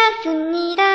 되었습니다.